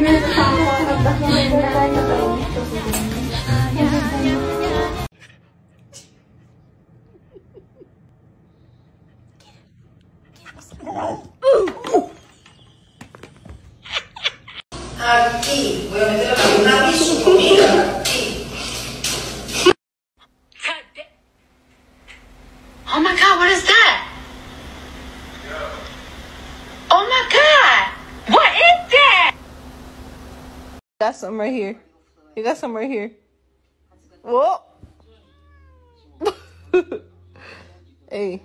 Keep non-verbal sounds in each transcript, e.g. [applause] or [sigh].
Oh my god, what is that? Oh my god! What is that? Got some right here. You got some right here. Whoa. [laughs] hey,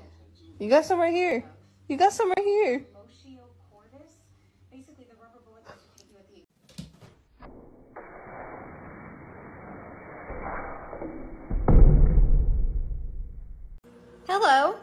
you got some right here. You got some right here. Hello.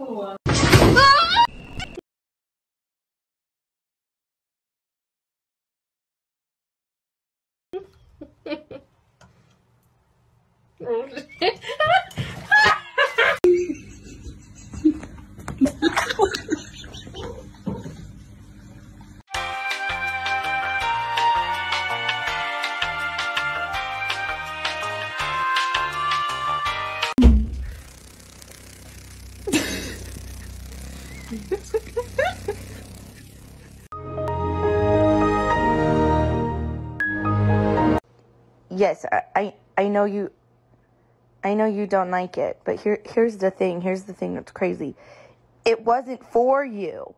boa. Yes, I, I, I know you. I know you don't like it, but here, here's the thing. Here's the thing that's crazy. It wasn't for you.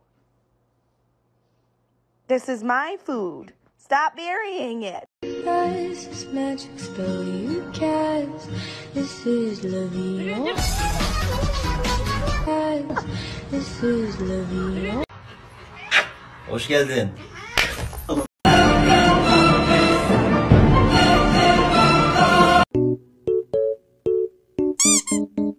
This is my food. Stop burying it. This is magic spell you cast. This is Levio. This is Levio. Hoş geldin. Can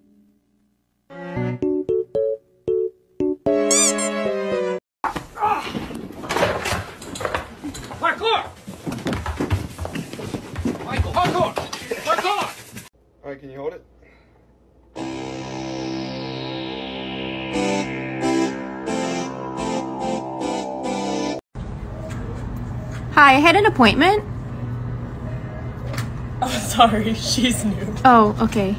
you hold it? Hi, I had an appointment. [laughs] I'm sorry, she's new. Oh, okay.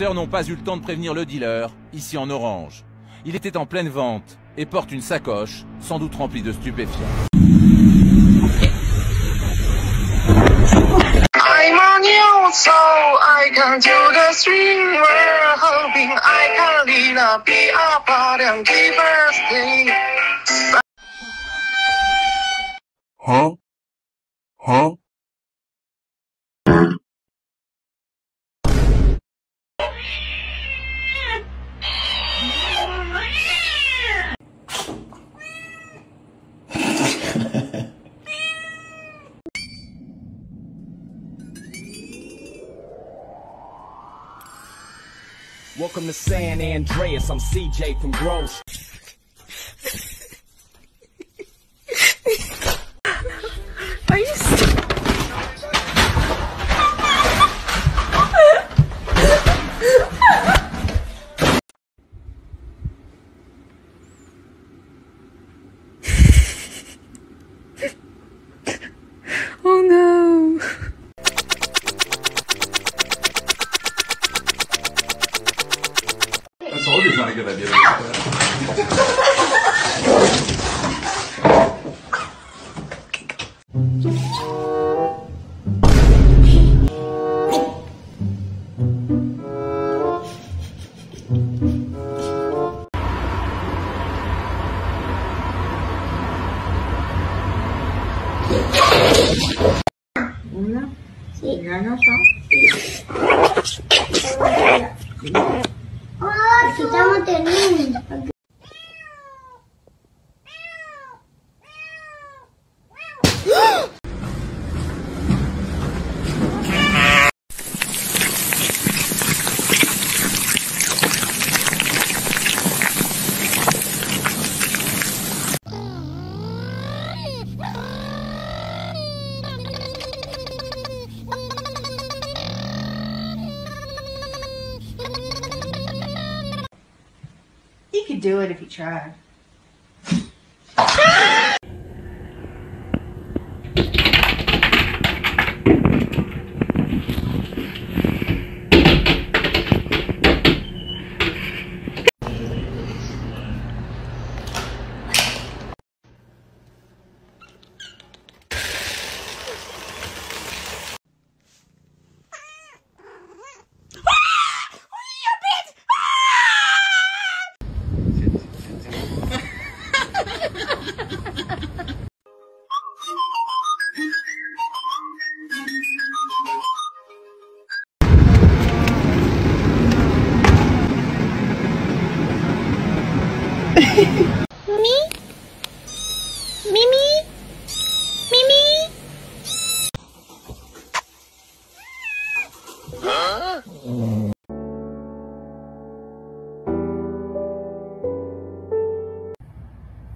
N'ont pas eu le temps de prévenir le dealer, ici en orange. Il était en pleine vente et porte une sacoche, sans doute remplie de stupéfiants. Welcome to San Andreas. I'm CJ from Grove. Escuchamos do it if he tried.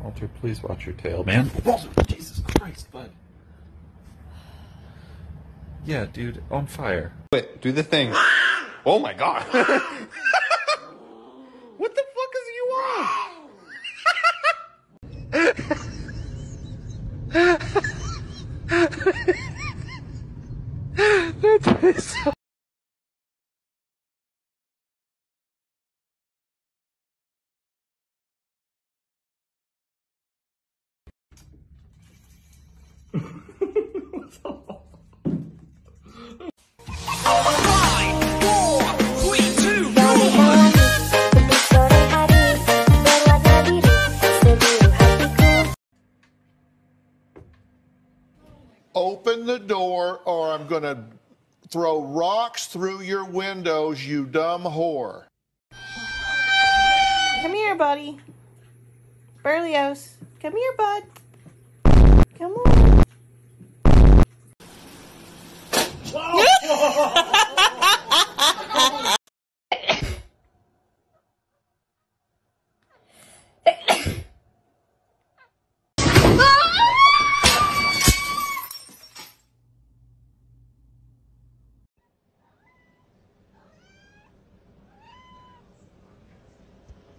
Walter, please watch your tail, man. Walter, Jesus Christ, bud. Yeah, dude, on fire. Wait, do the thing. Oh my god. [laughs] Open the door or I'm going to throw rocks through your windows, you dumb whore. Come here, buddy. Berlioz. Come here, bud. Come on.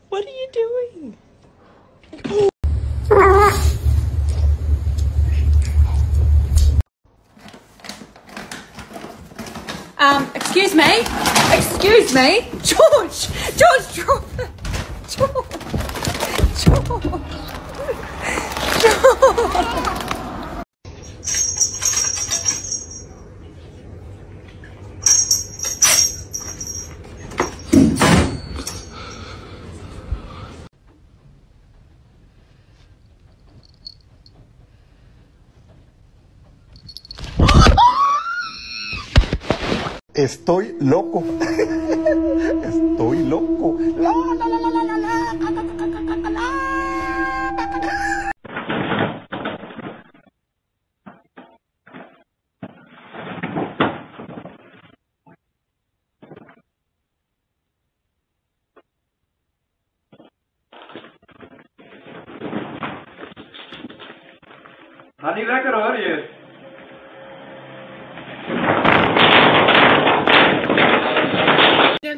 What are you doing? Um, excuse me? Excuse me? George! George, drop! George! George! George! Estoy loco. [laughs] Estoy loco.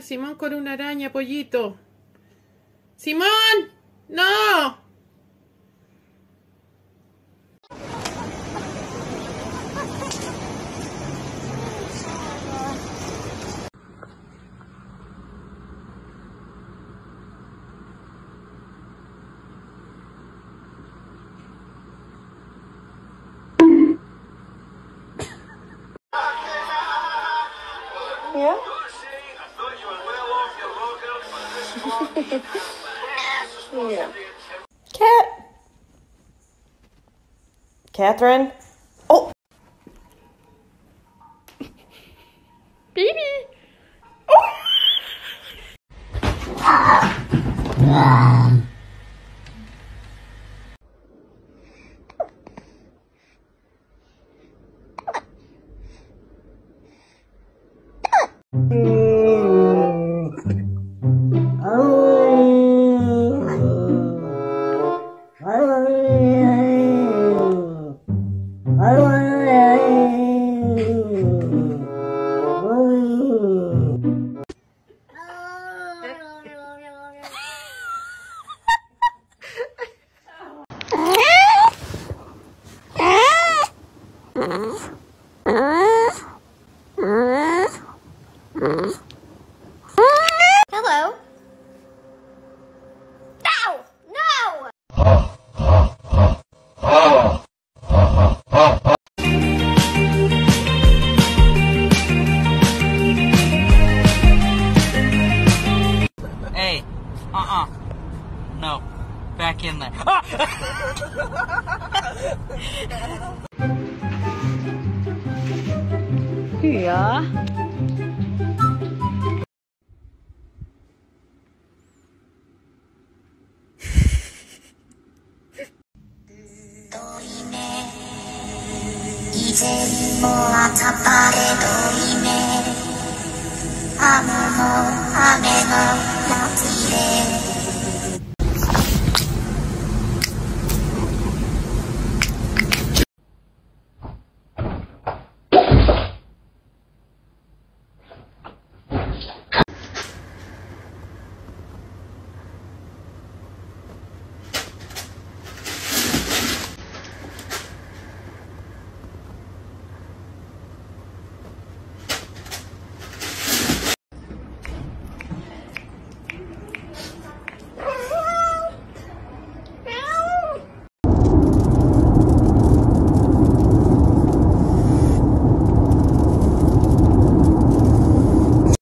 Simón con una araña, pollito. ¡Simón! ¡No! Catherine? Oh! Baby! Oh! Mm. Uh-uh. No. Back in there. yeah. 全もあたパレドイメ to.